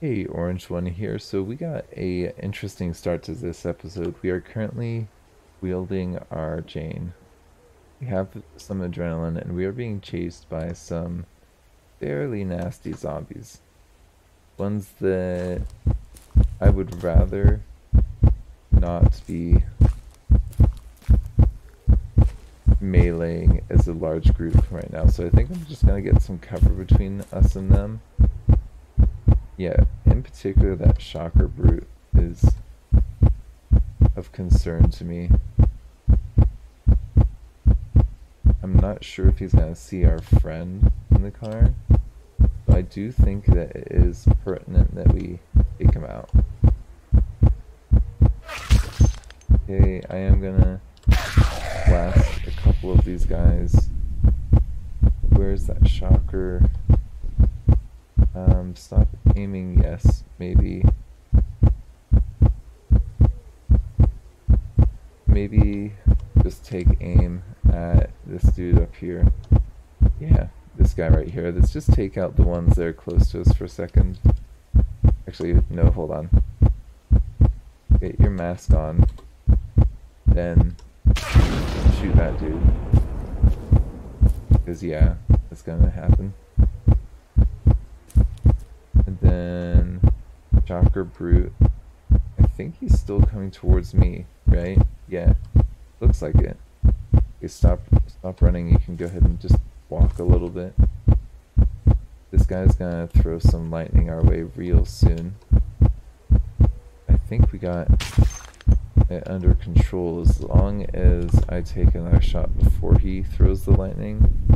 Hey, Orange One here. So we got a interesting start to this episode. We are currently wielding our Jane. We hmm. have some adrenaline and we are being chased by some fairly nasty zombies. Ones that I would rather not be meleeing as a large group right now. So I think I'm just gonna get some cover between us and them. Yeah, in particular, that shocker brute is of concern to me. I'm not sure if he's gonna see our friend in the car, but I do think that it is pertinent that we take him out. Okay, I am gonna blast a couple of these guys. Where's that shocker? Um, stop aiming, yes, maybe. Maybe just take aim at this dude up here. Yeah, this guy right here. Let's just take out the ones that are close to us for a second. Actually, no, hold on. Get your mask on. Then shoot that dude. Because, yeah, it's gonna happen. And then Shocker Brute. I think he's still coming towards me, right? Yeah. Looks like it. Okay, stop stop running. You can go ahead and just walk a little bit. This guy's gonna throw some lightning our way real soon. I think we got it under control as long as I take another shot before he throws the lightning.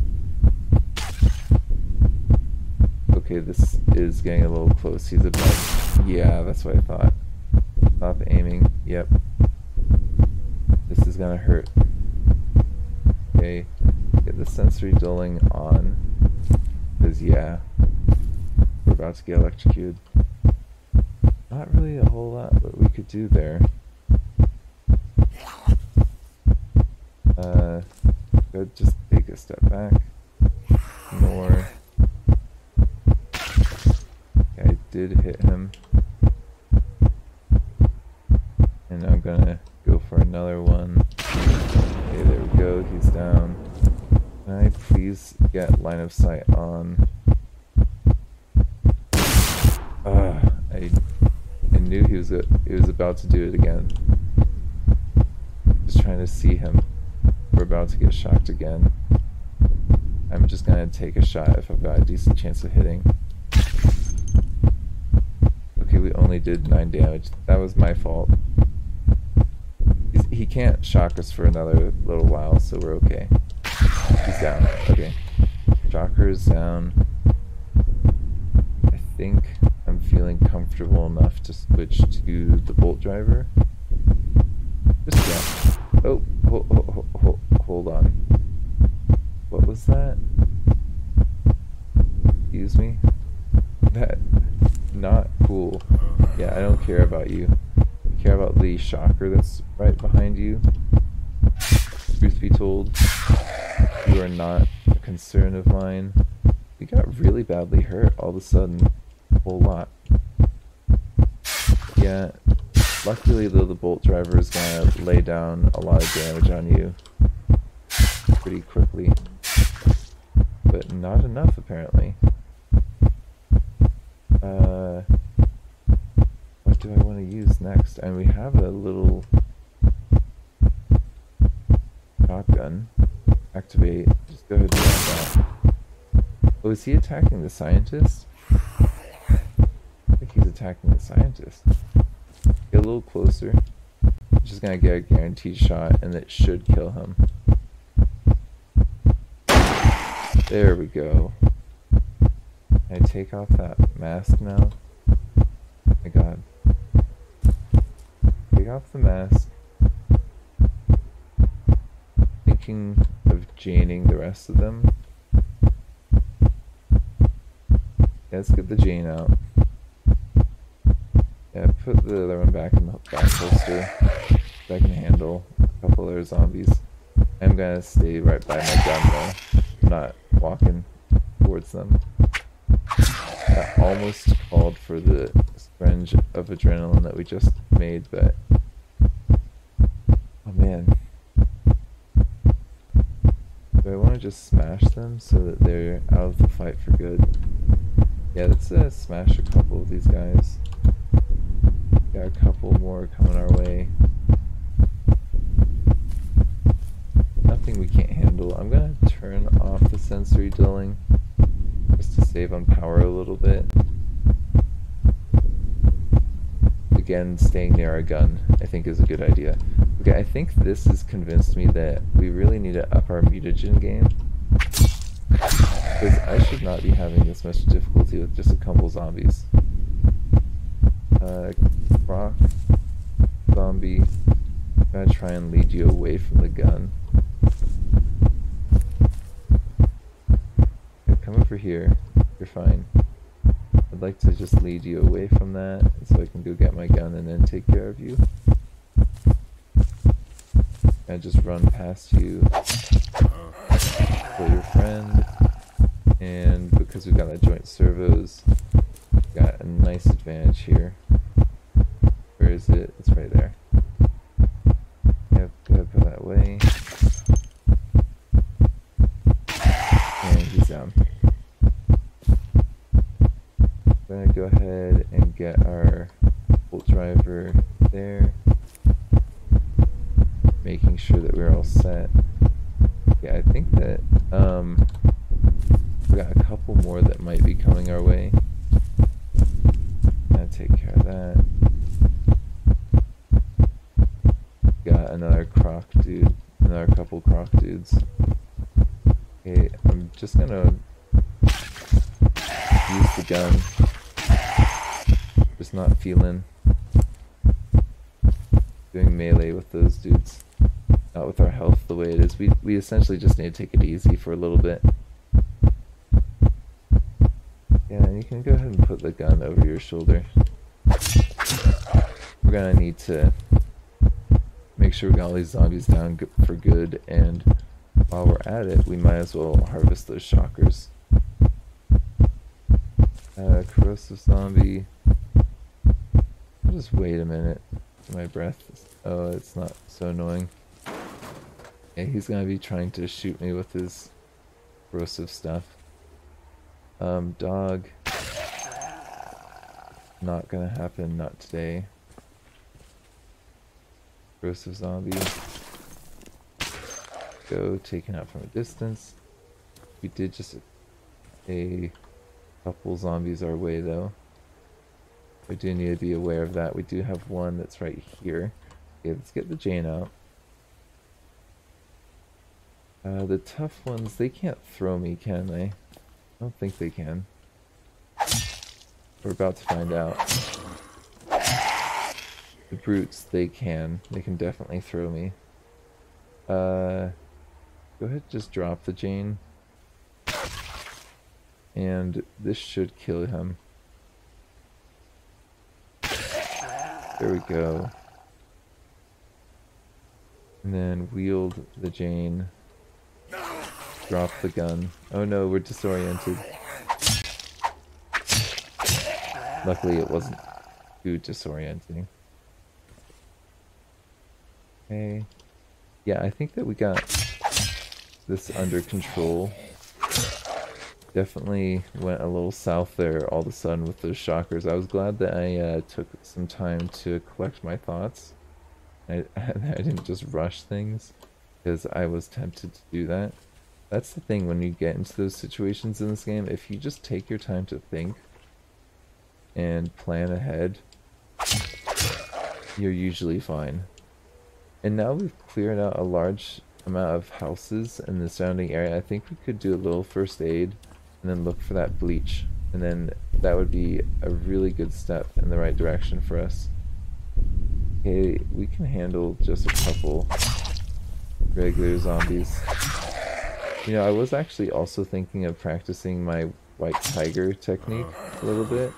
Okay, this is getting a little close. He's about... Yeah, that's what I thought. Stop aiming. Yep. This is gonna hurt. Okay, get the sensory dulling on. Because, yeah, we're about to get electrocuted. Not really a whole lot that we could do there. Uh, good, just take a step back. More. I did hit him. And I'm gonna go for another one. Okay, there we go, he's down. Can I please get line sight on? Uh, I, I knew he was, a, he was about to do it again. Just trying to see him. We're about to get shocked again. I'm just gonna take a shot if I've got a decent chance of hitting. Okay, we only did 9 damage. That was my fault. He's, he can't shock us for another little while, so we're okay. He's down. Okay. Shocker is down. I think I'm feeling comfortable enough to switch to the bolt driver. Just yeah. Oh, hold, on. What was that? Excuse me? That, not cool. Yeah, I don't care about you. I care about the shocker that's right behind you. Truth be told, you are not concern of mine. We got really badly hurt all of a sudden. A whole lot. Yeah, luckily though the bolt driver is gonna lay down a lot of damage on you pretty quickly. But not enough apparently. Uh, what do I want to use next? And we have a little shotgun. Activate. Go ahead. Oh, is he attacking the scientist? I think he's attacking the scientist. Get a little closer. Just gonna get a guaranteed shot, and it should kill him. There we go. Can I take off that mask now? Oh my god. Take off the mask. Thinking of Janing the rest of them. Let's get the Jane out. Yeah, put the other one back in the back holster. So I can handle a couple other zombies. I'm gonna stay right by my gun though. I'm not walking towards them. That almost called for the syringe of adrenaline that we just made, but... Oh man. Do I want to just smash them so that they're out of the fight for good? Yeah, let's uh, smash a couple of these guys. Got a couple more coming our way. Nothing we can't handle. I'm gonna turn off the sensory dulling just to save on power a little bit. Again, staying near our gun I think is a good idea. Okay, I think this has convinced me that we really need to up our mutagen game. Because I should not be having this much difficulty with just a couple zombies. Uh, Croc, zombie, I'm gonna try and lead you away from the gun. Okay, come over here. You're fine. I'd like to just lead you away from that so I can go get my gun and then take care of you. I just run past you, kill your friend, and because we've got that joint servos, got a nice advantage here. Where is it? It's right there. Yep, go ahead, put that away. And he's down. I'm gonna go ahead and get our bolt driver there. Making sure that we're all set. Yeah, I think that um, we got a couple more that might be coming our way. Gonna take care of that. Got another croc dude, another couple croc dudes. Okay, I'm just gonna use the gun. Just not feeling doing melee with those dudes. Not with our health the way it is. We we essentially just need to take it easy for a little bit. Yeah, and you can go ahead and put the gun over your shoulder. We're gonna need to make sure we got all these zombies down for good, and while we're at it, we might as well harvest those shockers. Uh, corrosive zombie. Just wait a minute. My breath. Oh, it's not so annoying. Yeah, he's gonna be trying to shoot me with his corrosive stuff. Um, dog. Not gonna happen, not today. Corrosive zombie. Go, taken out from a distance. We did just a couple zombies our way though. We do need to be aware of that. We do have one that's right here. Okay, let's get the Jane out. Uh, the tough ones, they can't throw me, can they? I don't think they can. We're about to find out. The brutes, they can. They can definitely throw me. Uh, go ahead just drop the Jane. And this should kill him. There we go. And then wield the Jane. Drop the gun. Oh no, we're disoriented. Luckily it wasn't too disorienting. Okay. Yeah, I think that we got this under control. Definitely went a little south there all of a sudden with those shockers. I was glad that I uh, took some time to collect my thoughts. I, I didn't just rush things because I was tempted to do that. That's the thing when you get into those situations in this game, if you just take your time to think and plan ahead, you're usually fine. And now we've cleared out a large amount of houses in the surrounding area. I think we could do a little first aid and then look for that bleach. And then that would be a really good step in the right direction for us. Okay, we can handle just a couple regular zombies. You know, I was actually also thinking of practicing my white tiger technique a little bit.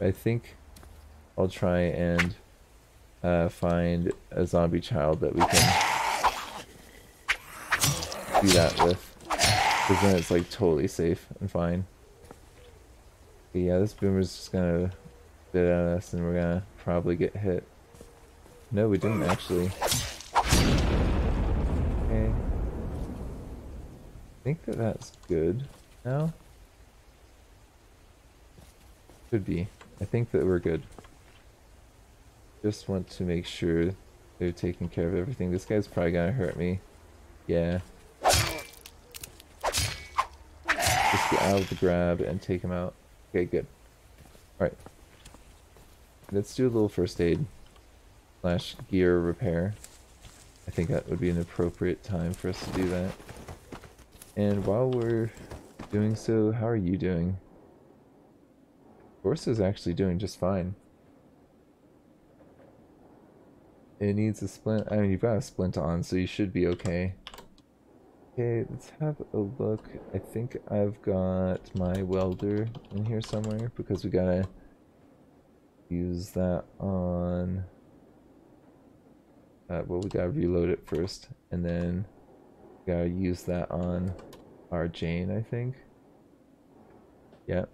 I think I'll try and uh, find a zombie child that we can do that with. Because then it's like totally safe and fine. yeah, this boomer's just gonna bit at us and we're gonna probably get hit. No, we didn't actually. Okay. I think that that's good now. Could be. I think that we're good. Just want to make sure they're taking care of everything. This guy's probably gonna hurt me. Yeah. Just get out of the grab and take him out. Okay, good. Alright. Let's do a little first aid slash gear repair. I think that would be an appropriate time for us to do that. And while we're doing so, how are you doing? Horse is actually doing just fine. It needs a splint. I mean, you've got a splint on, so you should be okay. Okay, let's have a look. I think I've got my welder in here somewhere because we gotta use that on... Uh, well, we gotta reload it first, and then gotta use that on our Jane, I think. Yep.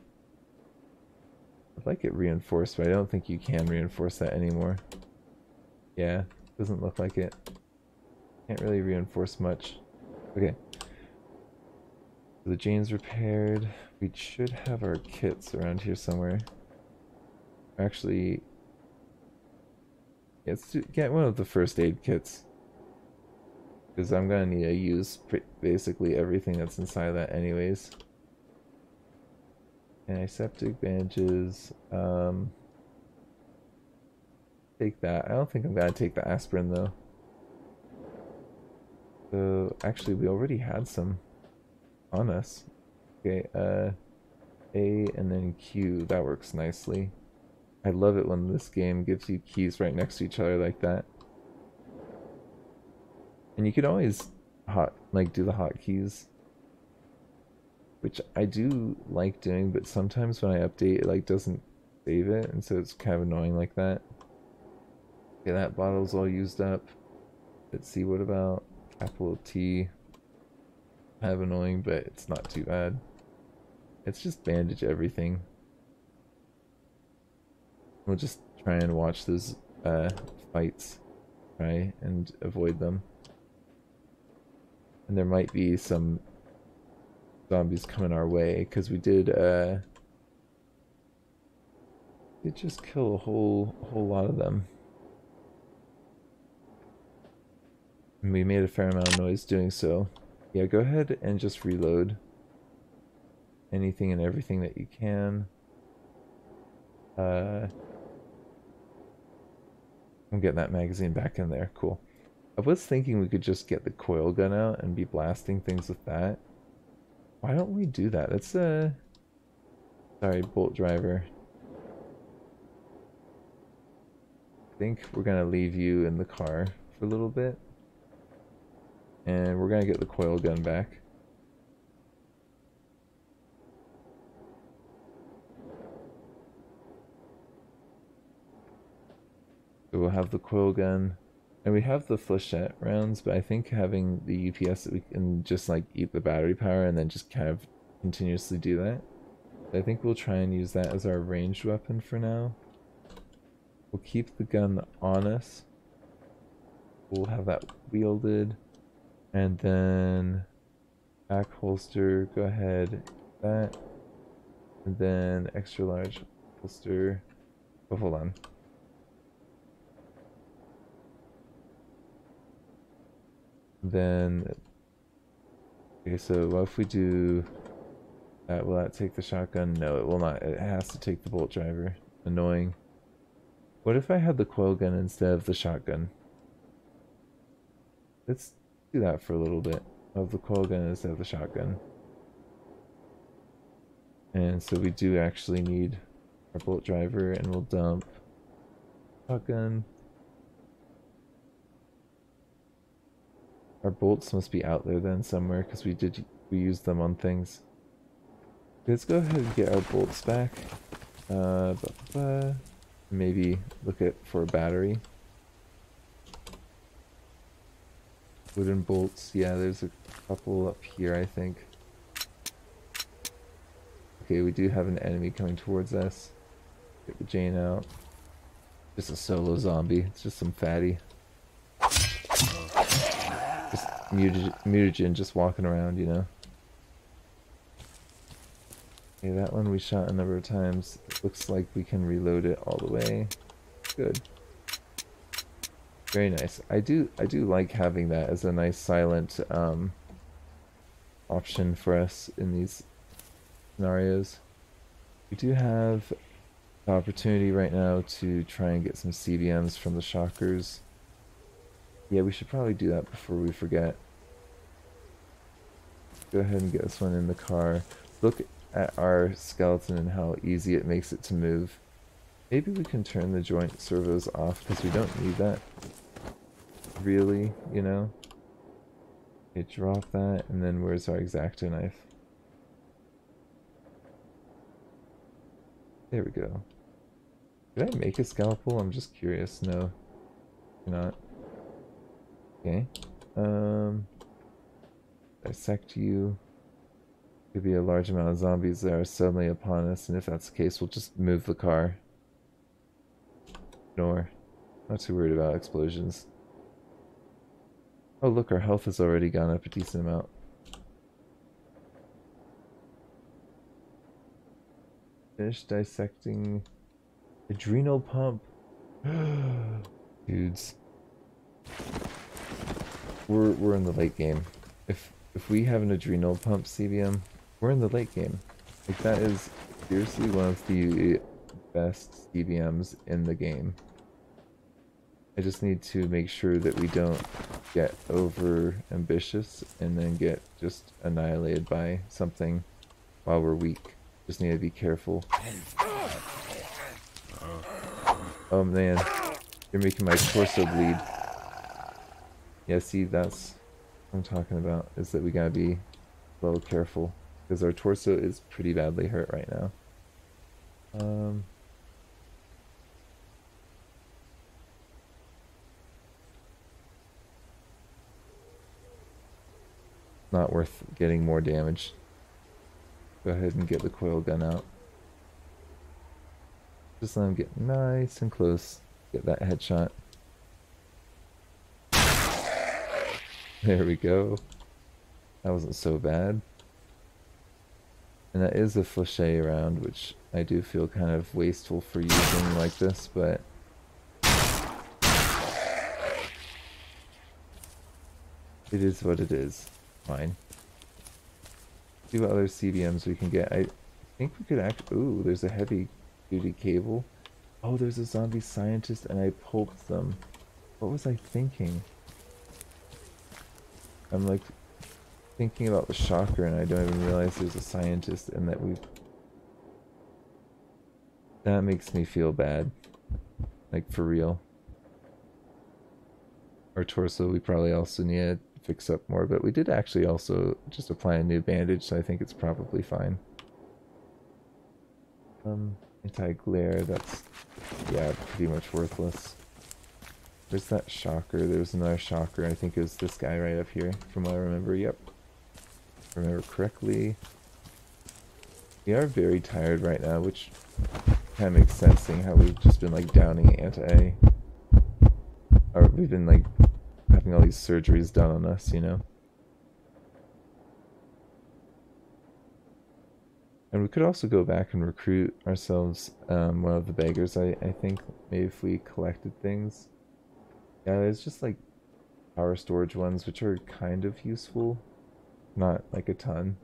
I'd like it reinforced, but I don't think you can reinforce that anymore. Yeah, doesn't look like it. Can't really reinforce much. Okay. the Jane's repaired. We should have our kits around here somewhere. Actually, let's get one of the first aid kits. Because I'm going to need to use basically everything that's inside that anyways. Antiseptic bandages. Um, take that. I don't think I'm going to take the aspirin though. So, actually we already had some on us. Okay, uh, A and then Q. That works nicely. I love it when this game gives you keys right next to each other like that. And you can always hot like do the hotkeys. Which I do like doing, but sometimes when I update it like doesn't save it, and so it's kind of annoying like that. Okay, that bottle's all used up. Let's see, what about capital T? Kind of annoying, but it's not too bad. It's just bandage everything. We'll just try and watch those uh, fights, try and avoid them. And there might be some zombies coming our way, because we did, uh, did just kill a whole, whole lot of them. And we made a fair amount of noise doing so. Yeah, go ahead and just reload anything and everything that you can. Uh, I'm getting that magazine back in there. Cool. I was thinking we could just get the coil gun out and be blasting things with that. Why don't we do that? That's a... Sorry, bolt driver. I think we're going to leave you in the car for a little bit. And we're going to get the coil gun back. We'll have the coil gun. And we have the flechette rounds, but I think having the UPS that we can just like eat the battery power and then just kind of continuously do that. I think we'll try and use that as our ranged weapon for now. We'll keep the gun on us. We'll have that wielded. And then back holster, go ahead, that. And then extra large holster. Oh, hold on. Then, okay, so what if we do that? Will that take the shotgun? No, it will not. It has to take the bolt driver. Annoying. What if I had the coil gun instead of the shotgun? Let's do that for a little bit. Of the coil gun instead of the shotgun. And so we do actually need our bolt driver and we'll dump shotgun. Our bolts must be out there then somewhere because we did we used them on things. Let's go ahead and get our bolts back. Uh, maybe look at for a battery. Wooden bolts. Yeah, there's a couple up here, I think. Okay, we do have an enemy coming towards us. Get the Jane out. Just a solo zombie. It's just some fatty. Mutagen just walking around, you know. Okay, that one we shot a number of times. It looks like we can reload it all the way. Good. Very nice. I do I do like having that as a nice silent um, option for us in these scenarios. We do have the opportunity right now to try and get some CBMs from the shockers. Yeah, we should probably do that before we forget. Go ahead and get this one in the car. Look at our skeleton and how easy it makes it to move. Maybe we can turn the joint servos off because we don't need that. Really, you know? Okay, drop that, and then where's our X-Acto knife? There we go. Did I make a scalpel? I'm just curious. No. Not. Okay. Um dissect you. Could be a large amount of zombies that are suddenly upon us, and if that's the case, we'll just move the car. Ignore. Not too worried about explosions. Oh look, our health has already gone up a decent amount. Finish dissecting adrenal pump. Dudes. We're we're in the late game. If if we have an adrenal pump CBM, we're in the late game. Like that is seriously one of the best CBMs in the game. I just need to make sure that we don't get over ambitious and then get just annihilated by something while we're weak. Just need to be careful. Oh man, you're making my torso bleed. Yeah, see, that's what I'm talking about, is that we gotta be a little careful. Because our torso is pretty badly hurt right now. Um... Not worth getting more damage. Go ahead and get the coil gun out. Just let him get nice and close. Get that headshot. There we go. That wasn't so bad. And that is a flechette round, which I do feel kind of wasteful for using like this, but... It is what it is. Fine. See what other CBMs we can get. I think we could act- ooh, there's a heavy duty cable. Oh, there's a zombie scientist and I pulped them. What was I thinking? I'm like thinking about the shocker and I don't even realize there's a scientist and that we that makes me feel bad. Like for real. Our torso we probably also need to fix up more, but we did actually also just apply a new bandage, so I think it's probably fine. Um anti-glare, that's yeah, pretty much worthless. There's that shocker. There's another shocker. I think it was this guy right up here, from what I remember. Yep. Remember correctly. We are very tired right now, which kind of makes sense, seeing how we've just been like downing anti. Or we've been like having all these surgeries done on us, you know. And we could also go back and recruit ourselves um, one of the beggars, I, I think. Maybe if we collected things. Yeah, there's just like power storage ones, which are kind of useful. Not like a ton.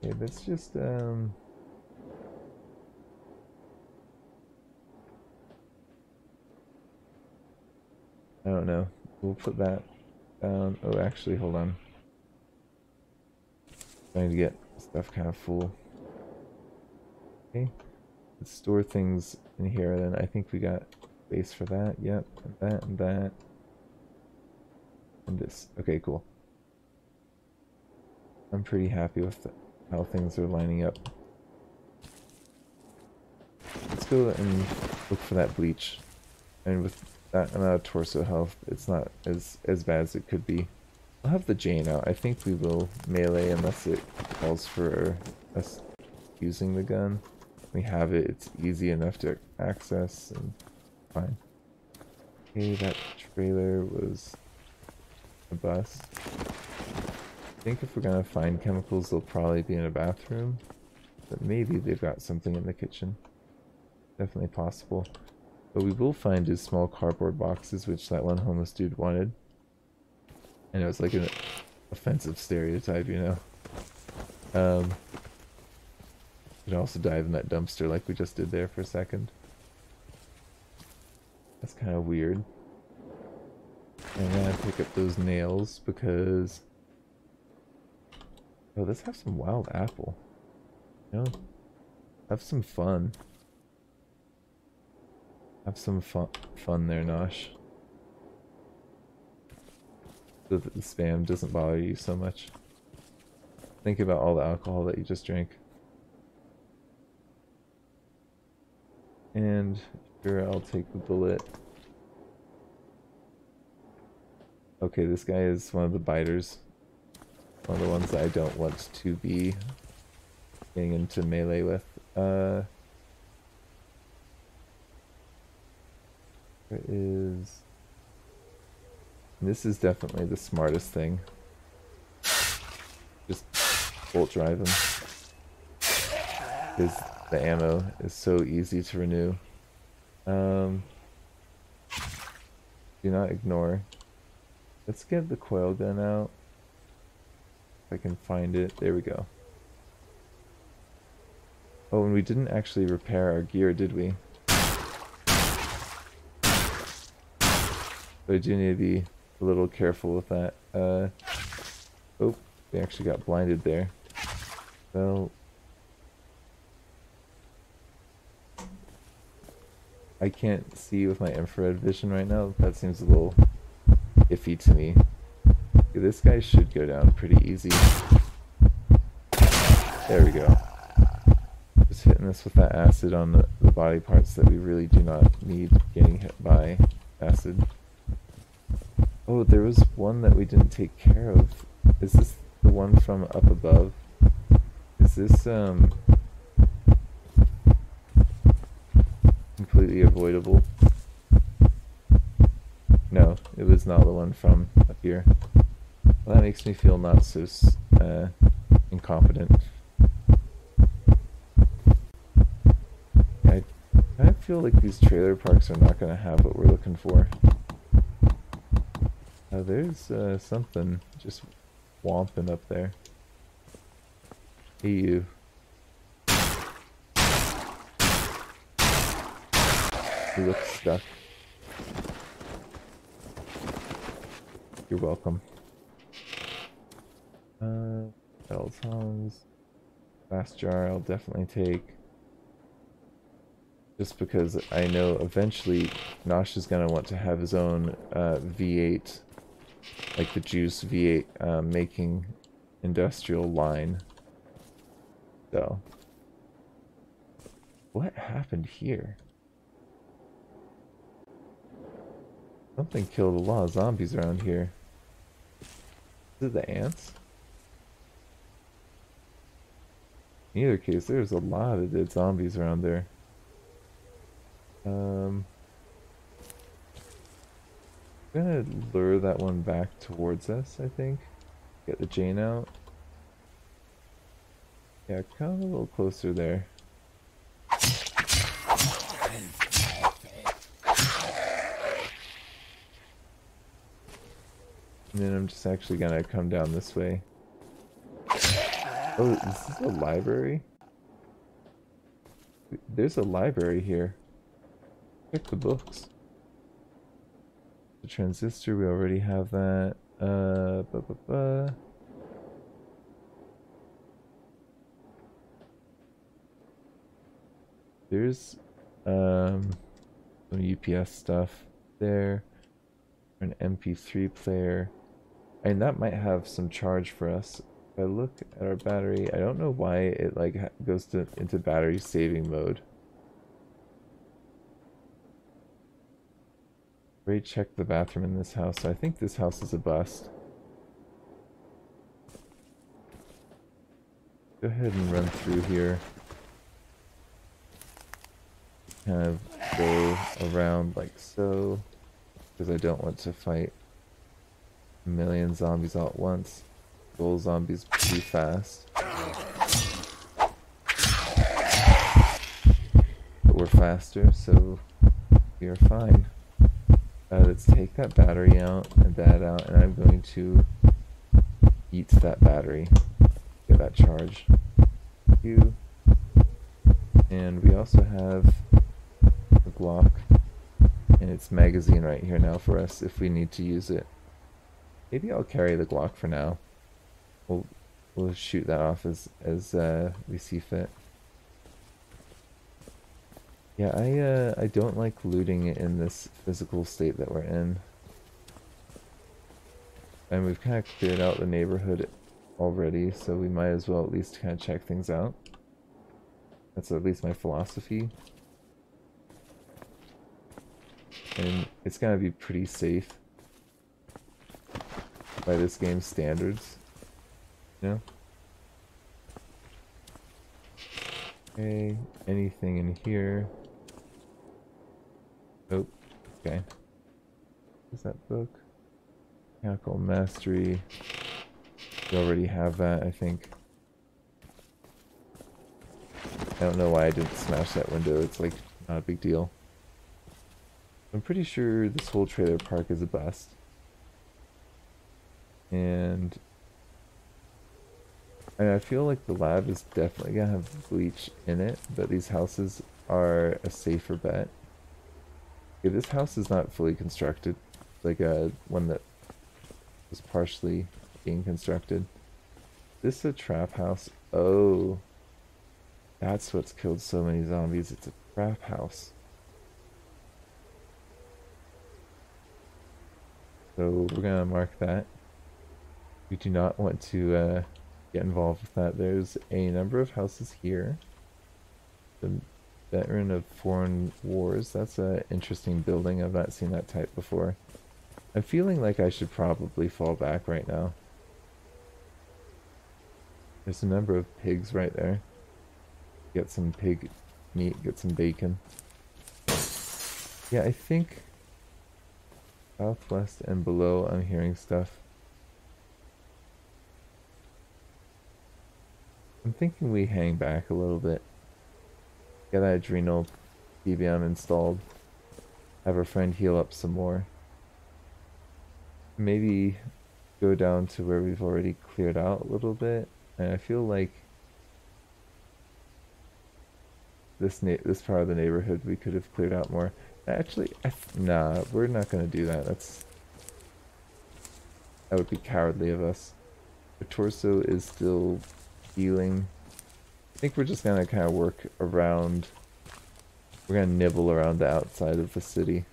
Yeah, let's just, um... I don't know. We'll put that down. Oh, actually, hold on. I Trying to get stuff kind of full. Okay. Let's store things in here, then I think we got Base for that, yep, and that, and that. And this. Okay, cool. I'm pretty happy with the, how things are lining up. Let's go and look for that bleach. And with that amount of torso health, it's not as, as bad as it could be. I'll have the Jane out. I think we will melee unless it calls for us using the gun. We have it, it's easy enough to access and fine. Okay, that trailer was a bust. I think if we're gonna find chemicals, they'll probably be in a bathroom. But maybe they've got something in the kitchen. Definitely possible. But we will find his small cardboard boxes, which that one homeless dude wanted. And it was like an offensive stereotype, you know. Um, you can also dive in that dumpster like we just did there for a second. That's kind of weird. I'm gonna pick up those nails because... Oh, let's have some wild apple. You know? Have some fun. Have some fun, fun there, Nosh. So that the spam doesn't bother you so much. Think about all the alcohol that you just drank. And sure, I'll take the bullet. Okay, this guy is one of the biters. One of the ones I don't want to be getting into melee with. Uh. This is definitely the smartest thing. Just bolt drive him. Because the ammo is so easy to renew. Um, do not ignore. Let's get the coil gun out. If I can find it. There we go. Oh, and we didn't actually repair our gear, did we? But I do need to be a little careful with that. Uh, oh, we actually got blinded there. Well, I can't see with my infrared vision right now. That seems a little iffy to me. This guy should go down pretty easy. There we go. Just hitting this with that acid on the, the body parts that we really do not need getting hit by acid. Oh, there was one that we didn't take care of. Is this the one from up above? Is this, um... completely avoidable? No, it was not the one from up here. Well, that makes me feel not so uh, incompetent. I, I feel like these trailer parks are not going to have what we're looking for. Oh, there's uh, something just womping up there. Hey, stuck. You're welcome. Uh, bell tongs. Fast jar I'll definitely take. Just because I know eventually Nosh is going to want to have his own uh, V8 like the juice V8 uh, making industrial line. So, what happened here? Something killed a lot of zombies around here. Is it the ants? In either case, there's a lot of dead zombies around there. Um, I'm gonna lure that one back towards us, I think. Get the Jane out. Yeah, come a little closer there. And then I'm just actually gonna come down this way. Oh, this is a library? There's a library here. Check the books. The transistor, we already have that. Uh, ba -ba -ba. There's um, some UPS stuff there. An MP3 player. And that might have some charge for us. If I look at our battery, I don't know why it like goes to into battery saving mode. Ray checked the bathroom in this house, so I think this house is a bust. go ahead and run through here. Kind of go around like so, because I don't want to fight million zombies all at once. Goal zombies pretty fast. But we're faster, so are fine. Uh, let's take that battery out and that out, and I'm going to eat that battery. Get that charge. You. And we also have the Glock and its magazine right here now for us if we need to use it. Maybe I'll carry the Glock for now. We'll we'll shoot that off as as uh, we see fit. Yeah, I uh, I don't like looting in this physical state that we're in. And we've kind of cleared out the neighborhood already, so we might as well at least kind of check things out. That's at least my philosophy. And it's gonna be pretty safe by this game's standards. Know? Okay, anything in here? Oh, okay. Is that book? Mechanical Mastery. We already have that, I think. I don't know why I didn't smash that window. It's like not a big deal. I'm pretty sure this whole trailer park is a bust. And I feel like the lab is definitely gonna have bleach in it, but these houses are a safer bet. Okay, this house is not fully constructed, like a uh, one that was partially being constructed. This is a trap house. Oh, that's what's killed so many zombies. It's a trap house. So we're gonna mark that. We do not want to uh, get involved with that. There's a number of houses here. The Veteran of Foreign Wars. That's an interesting building. I've not seen that type before. I'm feeling like I should probably fall back right now. There's a number of pigs right there. Get some pig meat, get some bacon. Yeah, I think southwest and below I'm hearing stuff. I'm thinking we hang back a little bit. Get that adrenal CBM installed. Have our friend heal up some more. Maybe go down to where we've already cleared out a little bit. And I feel like this this part of the neighborhood we could have cleared out more. Actually, nah, we're not gonna do that. That's that would be cowardly of us. The torso is still healing. I think we're just gonna kind of work around. We're gonna nibble around the outside of the city.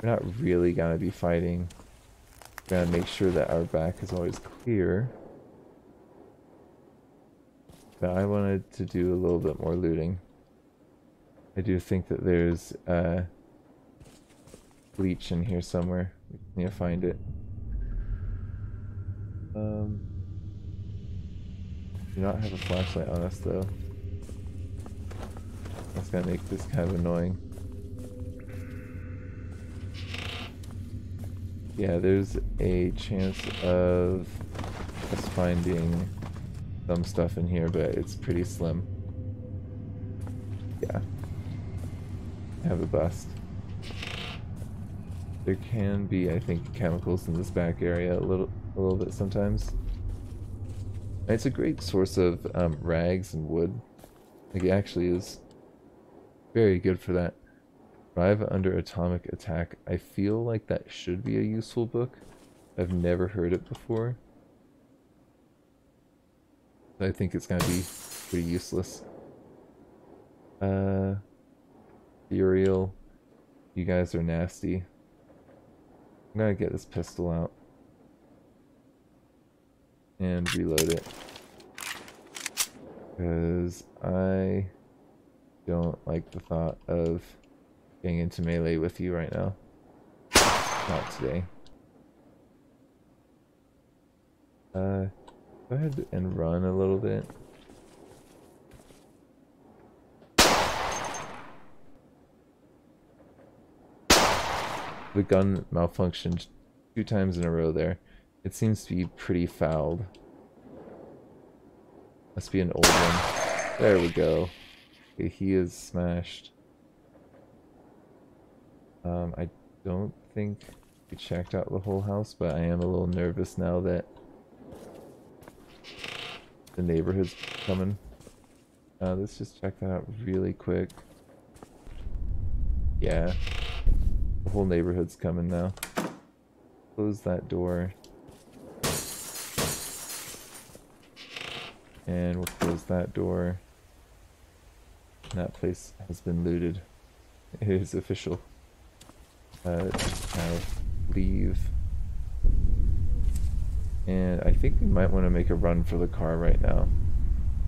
We're not really gonna be fighting. We're gonna make sure that our back is always clear. But I wanted to do a little bit more looting. I do think that there's uh, bleach in here somewhere. We need to find it. Um, do not have a flashlight on us though. That's gonna make this kind of annoying. Yeah, there's a chance of us finding some stuff in here, but it's pretty slim. Yeah. Have a bust. There can be, I think, chemicals in this back area a little, a little bit sometimes. It's a great source of um, rags and wood. Like it actually is very good for that. Thrive under atomic attack. I feel like that should be a useful book. I've never heard it before. I think it's gonna be pretty useless. Uh, Uriel, you guys are nasty. I'm gonna get this pistol out and reload it. Because I don't like the thought of getting into melee with you right now. Not today. Uh, Go ahead and run a little bit. The gun malfunctioned two times in a row there. It seems to be pretty fouled. Must be an old one. There we go. Okay, he is smashed. Um, I don't think we checked out the whole house, but I am a little nervous now that the neighborhood's coming. Uh, let's just check that out really quick. Yeah. The whole neighborhood's coming now. Close that door. And we'll close that door. That place has been looted. It is official. Uh, leave. And I think we might want to make a run for the car right now.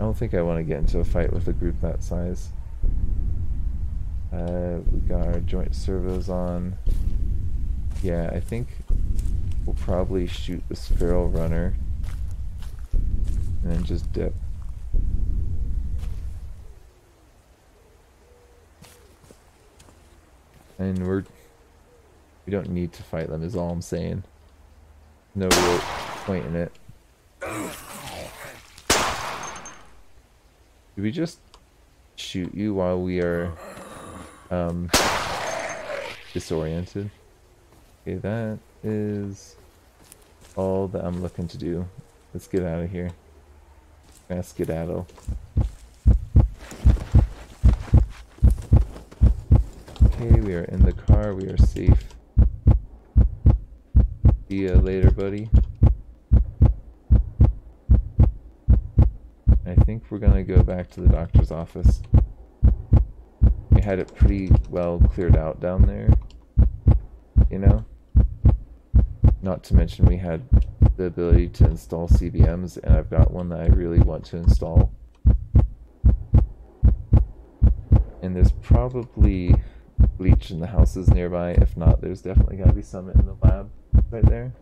I don't think I want to get into a fight with a group that size. Uh, we got our joint servos on. Yeah, I think we'll probably shoot the feral runner and then just dip. And we're we don't need to fight them is all I'm saying. No real point in it. Do we just shoot you while we are um, disoriented? Okay, that is all that I'm looking to do. Let's get out of here. Skedaddle. Okay, we are in the car. We are safe. See you later, buddy. I think we're gonna go back to the doctor's office. We had it pretty well cleared out down there. You know? Not to mention we had the ability to install CBMs, and I've got one that I really want to install. And there's probably bleach in the houses nearby. If not, there's definitely got to be some in the lab right there.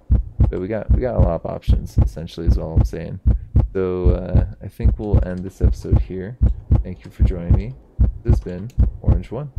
But we got we got a lot of options. Essentially, is all I'm saying. So uh, I think we'll end this episode here. Thank you for joining me. This has been Orange One.